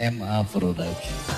É Ma Afrodite.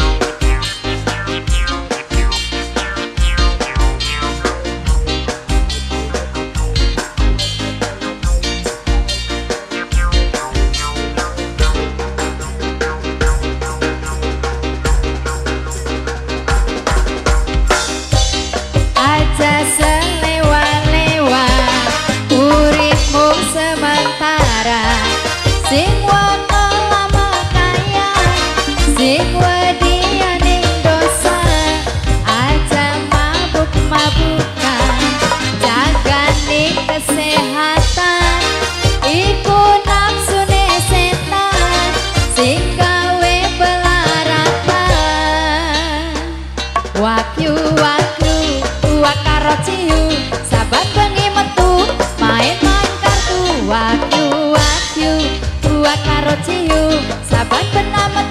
Buat karo ciu Sahabat bernama